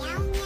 Meow.